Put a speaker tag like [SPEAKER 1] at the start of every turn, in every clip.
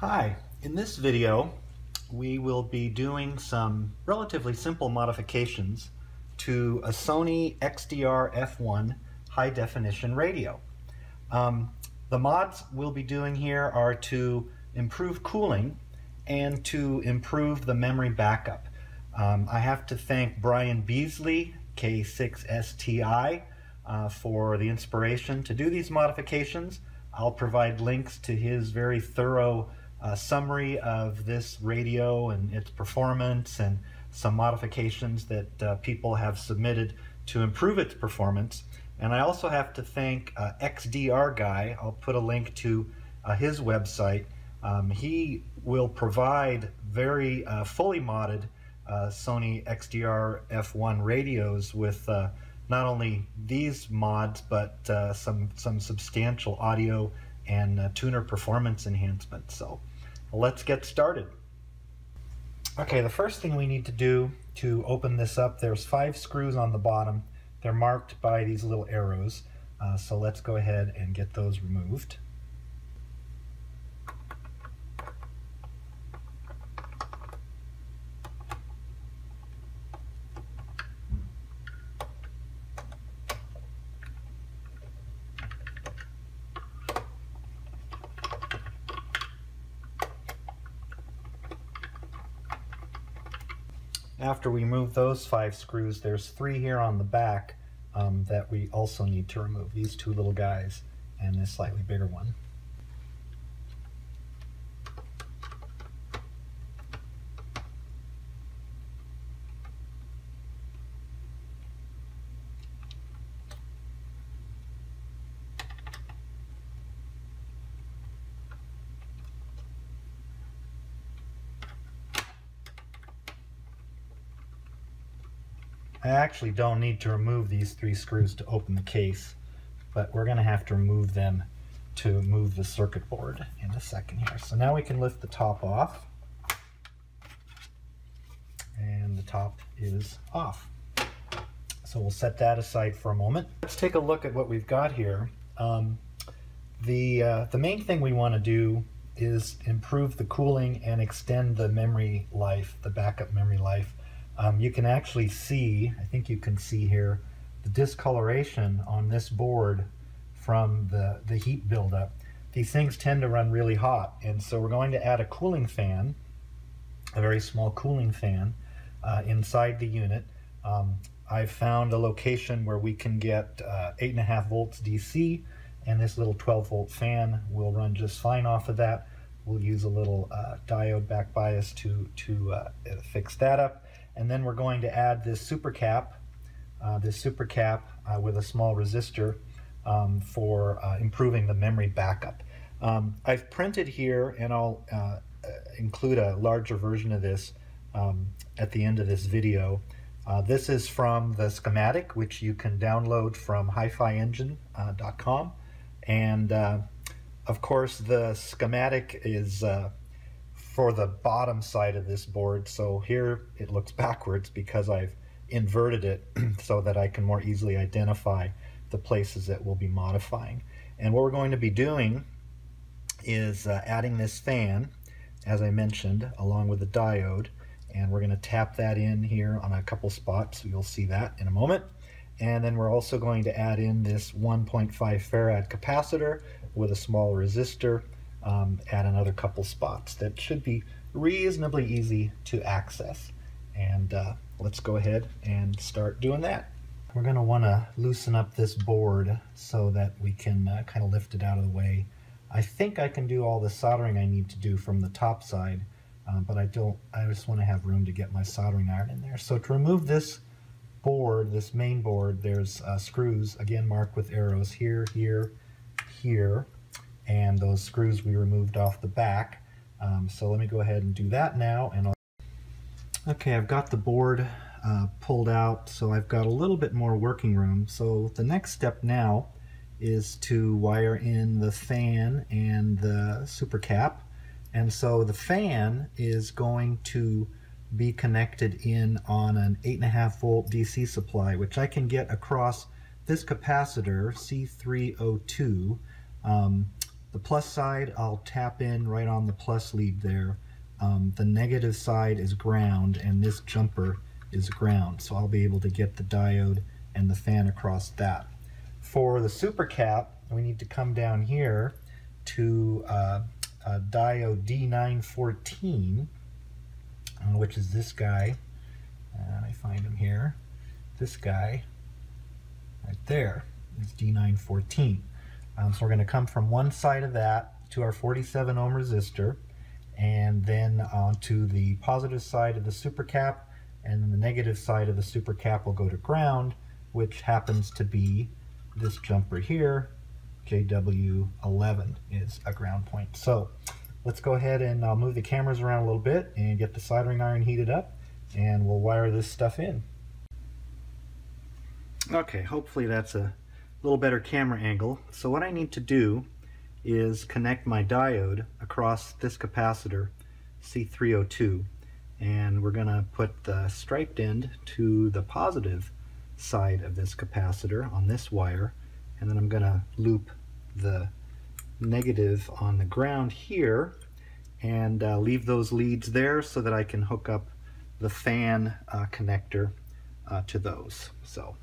[SPEAKER 1] Hi, in this video we will be doing some relatively simple modifications to a Sony XDR F1 high definition radio. Um, the mods we'll be doing here are to improve cooling and to improve the memory backup. Um, I have to thank Brian Beezley, K6STI, uh, for the inspiration to do these modifications. I'll provide links to his very thorough uh, summary of this radio and its performance and some modifications that uh, people have submitted to improve its performance. And I also have to thank uh, XDR Guy. I'll put a link to uh, his website. Um, he will provide very uh, fully modded uh, Sony XDR F1 radios with not only these mods, but some, some substantial audio and tuner performance enhancements. So let's get started. Okay, the first thing we need to do to open this up, there's five screws on the bottom. They're marked by these little arrows. Uh, so let's go ahead and get those removed. after we remove those five screws, there's three here on the back um, that we also need to remove. These two little guys and this slightly bigger one. I actually don't need to remove these three screws to open the case, but we're going to have to remove them to move the circuit board in a second here. So now we can lift the top off, and the top is off. So we'll set that aside for a moment. Let's take a look at what we've got here. Um, the, uh, the main thing we want to do is improve the cooling and extend the memory life, the backup memory life um, you can actually see, I think you can see here, the discoloration on this board from the, the heat buildup. These things tend to run really hot, and so we're going to add a cooling fan, a very small cooling fan, uh, inside the unit. Um, I've found a location where we can get uh, 8.5 volts DC, and this little 12 volt fan will run just fine off of that. We'll use a little uh, diode back bias to, to uh, fix that up. And then we're going to add this super cap, uh, this super cap uh, with a small resistor um, for uh, improving the memory backup. Um, I've printed here, and I'll uh, uh, include a larger version of this um, at the end of this video. Uh, this is from the schematic, which you can download from hifiengine.com. and of course, the schematic is for the bottom side of this board. So here it looks backwards because I've inverted it so that I can more easily identify the places that we'll be modifying. And what we're going to be doing is uh, adding this fan, as I mentioned, along with the diode. And we're going to tap that in here on a couple spots. You'll see that in a moment. And then we're also going to add in this 1.5 farad capacitor with a small resistor um, at another couple spots that should be reasonably easy to access. And uh, let's go ahead and start doing that. We're going to want to loosen up this board so that we can uh, kind of lift it out of the way. I think I can do all the soldering I need to do from the top side, uh, but I don't, I just want to have room to get my soldering iron in there. So to remove this board, this main board, there's uh, screws, again marked with arrows here, here, here, and those screws we removed off the back. Um, so let me go ahead and do that now. And I'll okay, I've got the board uh, pulled out, so I've got a little bit more working room. So the next step now is to wire in the fan and the super cap. And so the fan is going to be connected in on an 8.5 volt DC supply, which I can get across this capacitor, C302. Um, the plus side, I'll tap in right on the plus lead there. Um, the negative side is ground and this jumper is ground. So I'll be able to get the diode and the fan across that. For the super cap, we need to come down here to uh, diode D914, uh, which is this guy. And I find him here. This guy right there is D914. Um, so we're going to come from one side of that to our 47 ohm resistor and then onto the positive side of the super cap and then the negative side of the super cap will go to ground which happens to be this jumper here JW11 is a ground point. So let's go ahead and I'll move the cameras around a little bit and get the soldering iron heated up and we'll wire this stuff in. Okay, hopefully that's a little better camera angle. So what I need to do is connect my diode across this capacitor C302 and we're going to put the striped end to the positive side of this capacitor on this wire and then I'm going to loop the negative on the ground here and uh, leave those leads there so that I can hook up the fan uh, connector uh, to those. So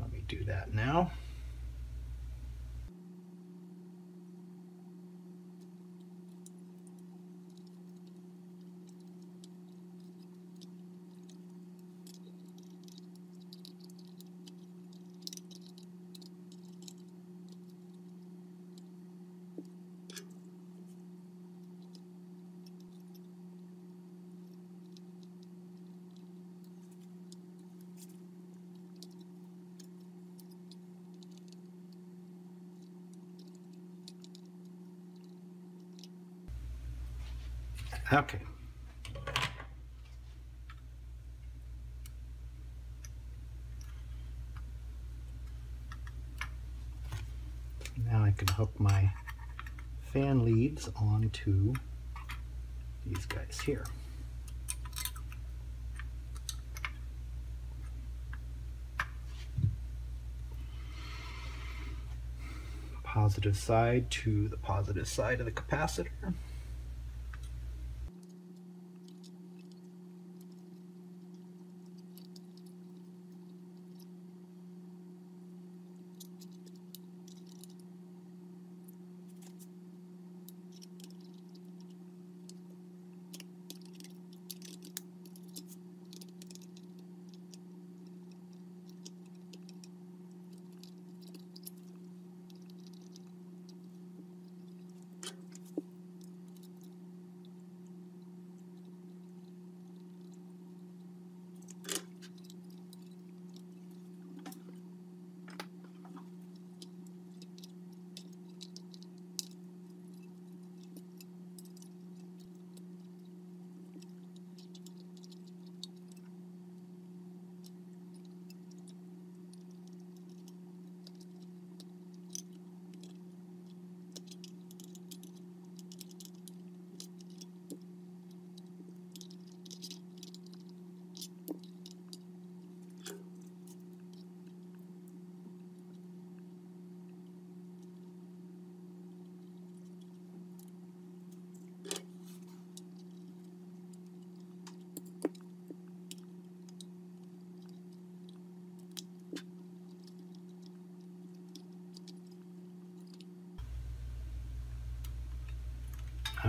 [SPEAKER 1] let me do that now. Okay. Now I can hook my fan leads onto these guys here. Positive side to the positive side of the capacitor.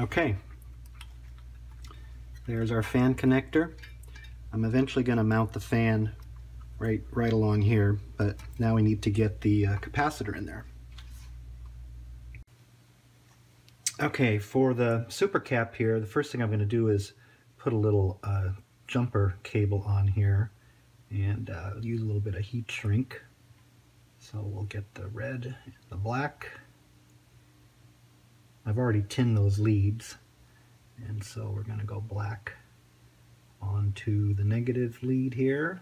[SPEAKER 1] Okay, there's our fan connector. I'm eventually going to mount the fan right, right along here, but now we need to get the uh, capacitor in there. Okay, for the super cap here, the first thing I'm going to do is put a little uh, jumper cable on here and uh, use a little bit of heat shrink. So we'll get the red and the black. I've already tinned those leads and so we're going to go black onto the negative lead here.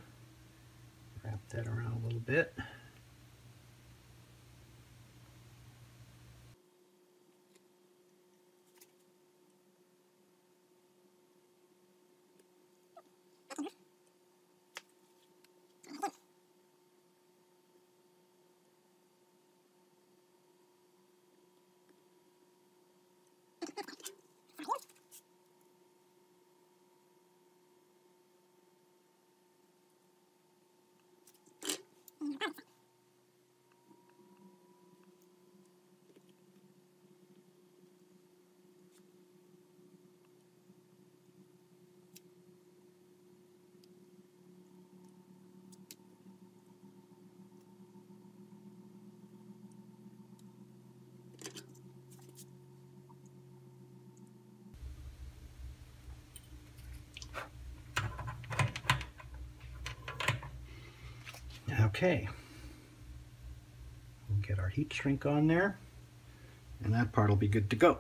[SPEAKER 1] Wrap that around a little bit Okay. We'll get our heat shrink on there and that part will be good to go.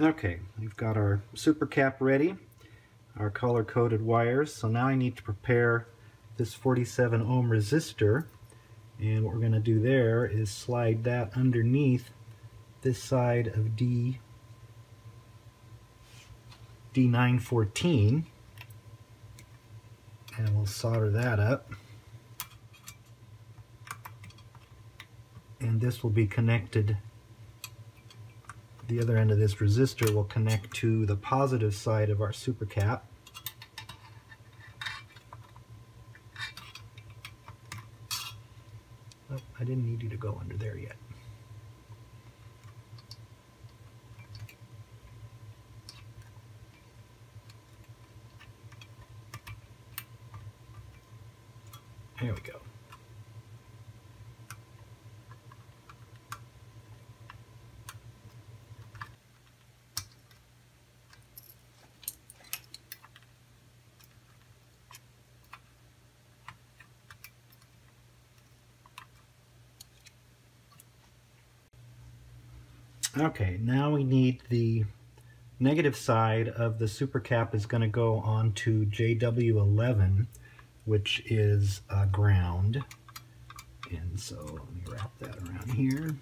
[SPEAKER 1] Okay, we've got our super cap ready, our color coded wires. So now I need to prepare this 47 ohm resistor and what we're going to do there is slide that underneath this side of D D914 and we'll solder that up. And this will be connected, the other end of this resistor will connect to the positive side of our super cap. Oh, I didn't need you to go under there yet. There we go. Okay, now we need the negative side of the super cap is going to go onto JW11 which is uh, ground. And so let me wrap that around here.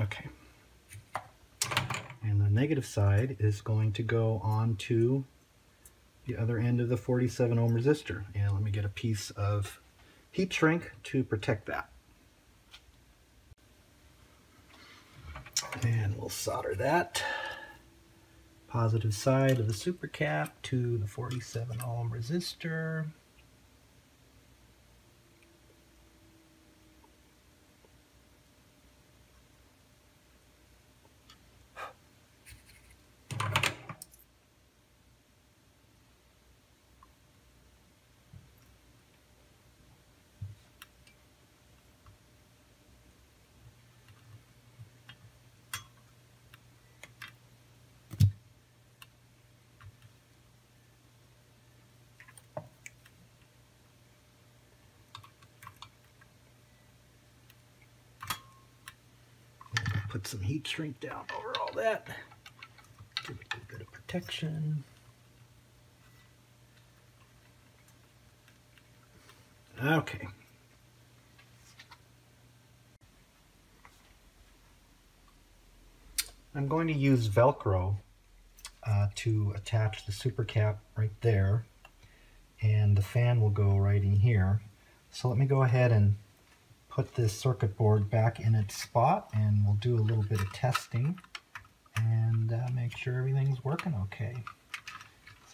[SPEAKER 1] Okay. And the negative side is going to go on to the other end of the 47 ohm resistor. And let me get a piece of heat shrink to protect that. And we'll solder that positive side of the super cap to the 47 ohm resistor. Put some heat shrink down over all that. Give it a bit of protection. Okay. I'm going to use Velcro uh, to attach the super cap right there and the fan will go right in here. So let me go ahead and put this circuit board back in its spot and we'll do a little bit of testing and uh, make sure everything's working okay.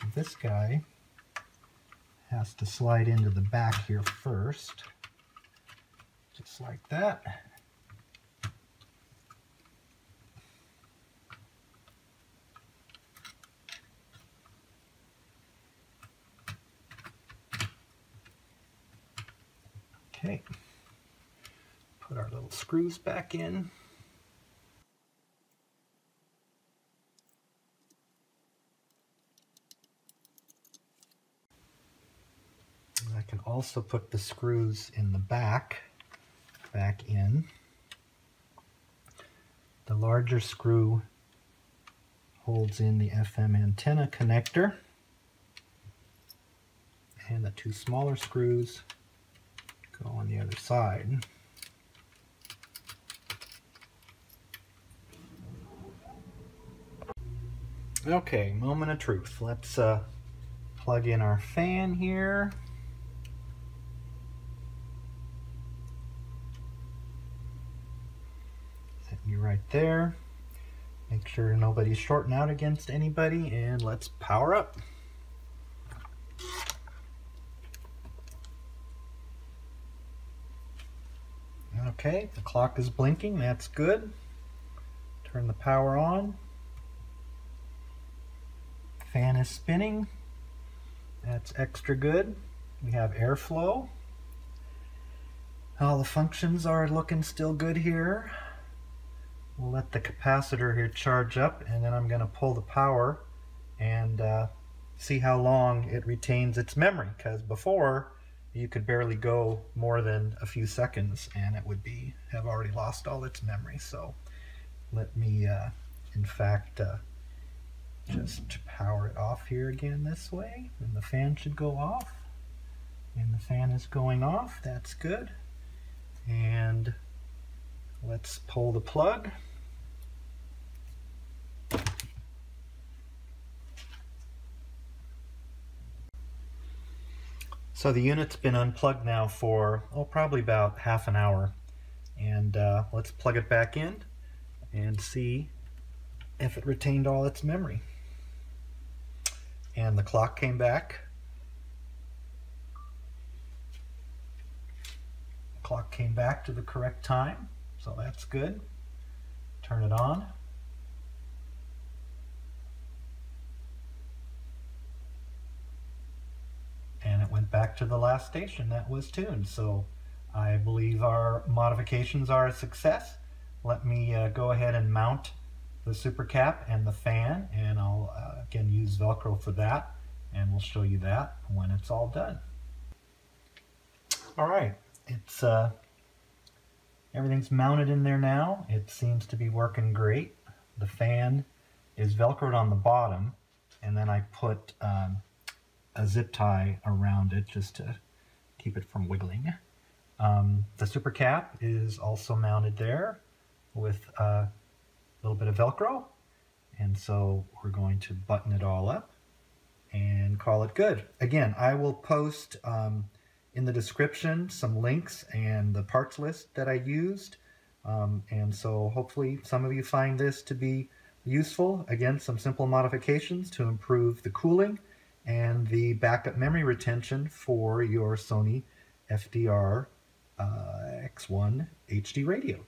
[SPEAKER 1] So this guy has to slide into the back here first, just like that. Okay put our little screws back in. I can also put the screws in the back, back in. The larger screw holds in the FM antenna connector and the two smaller screws go on the other side. Okay, moment of truth. Let's uh, plug in our fan here. Set you right there. Make sure nobody's shorting out against anybody and let's power up. Okay, the clock is blinking, that's good. Turn the power on. Fan is spinning. That's extra good. We have airflow. All the functions are looking still good here. We'll let the capacitor here charge up and then I'm going to pull the power and uh, see how long it retains its memory because before you could barely go more than a few seconds and it would be have already lost all its memory so let me uh, in fact uh, just power it off here again this way. And the fan should go off. And the fan is going off. That's good. And let's pull the plug. So the unit's been unplugged now for, oh, probably about half an hour. And uh, let's plug it back in and see if it retained all its memory. And the clock came back. The clock came back to the correct time, so that's good. Turn it on. and it went back to the last station that was tuned. So I believe our modifications are a success. Let me uh, go ahead and mount the super cap and the fan and I'll uh, again use Velcro for that and we'll show you that when it's all done. All right, it's uh, everything's mounted in there now. It seems to be working great. The fan is Velcroed on the bottom and then I put um, a zip tie around it just to keep it from wiggling. Um, the super cap is also mounted there with a little bit of Velcro. And so we're going to button it all up and call it good. Again, I will post um, in the description some links and the parts list that I used. Um, and so hopefully some of you find this to be useful. Again, some simple modifications to improve the cooling and the backup memory retention for your Sony FDR uh, X1 HD radio.